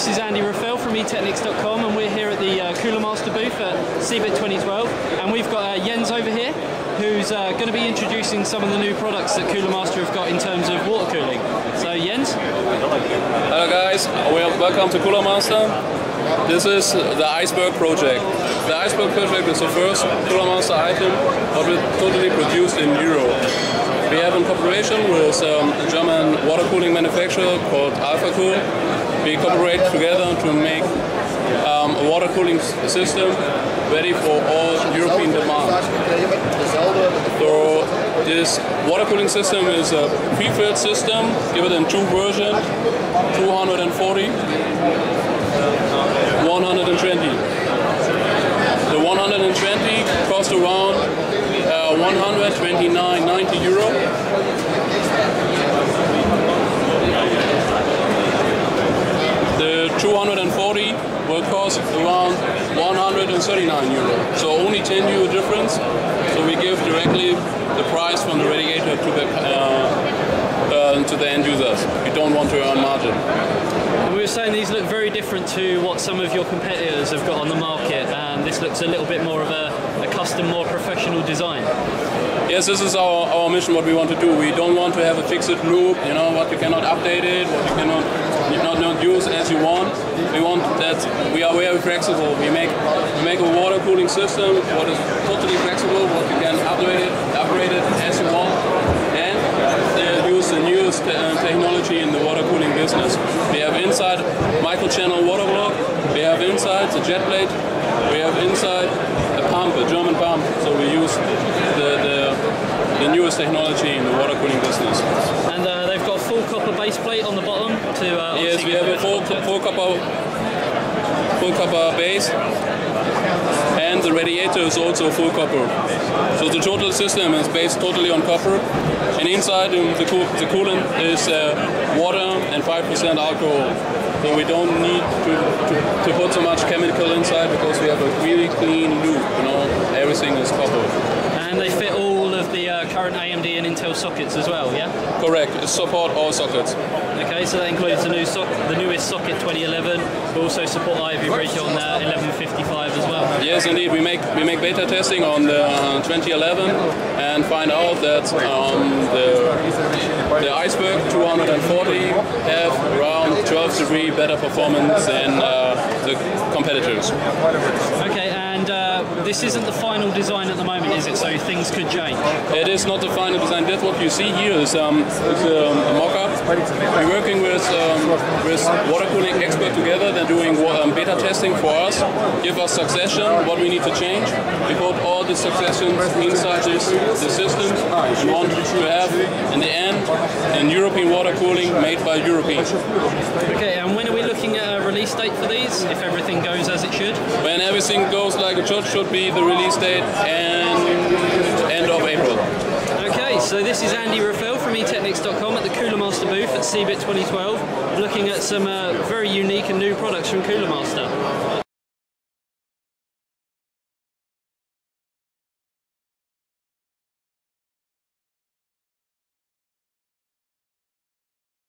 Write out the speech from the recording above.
this is Andy Ruffell from eTeknix.com and we're here at the uh, Cooler Master booth at CeBIT 2012 and we've got uh, Jens over here who's uh, going to be introducing some of the new products that Cooler Master have got in terms of water cooling. So Jens? Hello guys, welcome to Cooler Master. This is the Iceberg project. The Iceberg project is the first Cooler Master item but totally produced in Europe. We have in cooperation with um, a German water cooling manufacturer called AlphaCool. We cooperate together to make um, a water cooling system ready for all European demand. So this water cooling system is a pre-filled system, give it in two versions, 240, 120. The 120 cost around uh, 129.90 euro. The 240 will cost around 139 euro. So only 10 euro difference. So we give directly the price from the radiator to the uh, uh, to the end users. We don't want to earn margin. We were saying these look very different to what some of your competitors have got on the market, and this looks a little bit more of a, a custom, more professional design. Yes, this is our, our mission, what we want to do. We don't want to have a fixed loop, you know, what you cannot update it, what you cannot not, not use as you want. We want that we are very flexible. We make we make a water cooling system what is totally flexible, what you can upgrade it, upgrade it as you want, and uh, use the newest uh, technology in the water cooling business. We have inside microchannel water block. We have inside the jet plate. We have inside a pump, a German pump. So we use the, the the newest technology in the water cooling business. And uh, they've got a full copper base plate on the bottom to. Uh, yes, we have a full, copper full copper base, and the radiator is also full copper. So the total system is based totally on copper, and inside um, the, cool, the coolant is uh, water and 5% alcohol. So we don't need to, to, to put so much chemical inside because we have a really clean loop. You know, everything is copper. And they fit all of the uh, current AMD and Intel sockets as well, yeah? Correct. It support all sockets. Okay, so that includes the new so the newest socket 2011, but also support Ivy Bridge on uh, 1155 as well. Yes, indeed. We make we make beta testing on the uh, 2011 and find out that um, the the Iceberg 240 have around 12 degree better performance than uh, the competitors. Okay, and uh, this isn't the final design at the moment, is it? So things could change. It is not the final design. That's what you see here is, um, is um, a mock-up. We're working with um, with water cooling expert together. They're doing um, beta testing for us. Give us succession, what we need to change. We put all the successions inside this the system. We want to have in the end an European water cooling made by Europeans. Okay, and when are we looking at a release date for these? If everything goes as it should? When everything goes like it should, should be the release date and end of April. Okay, so this is Andy Ruffell from eTeknix.com at the Cooler Master booth at CeBIT 2012, looking at some uh, very unique and new products from Cooler Master.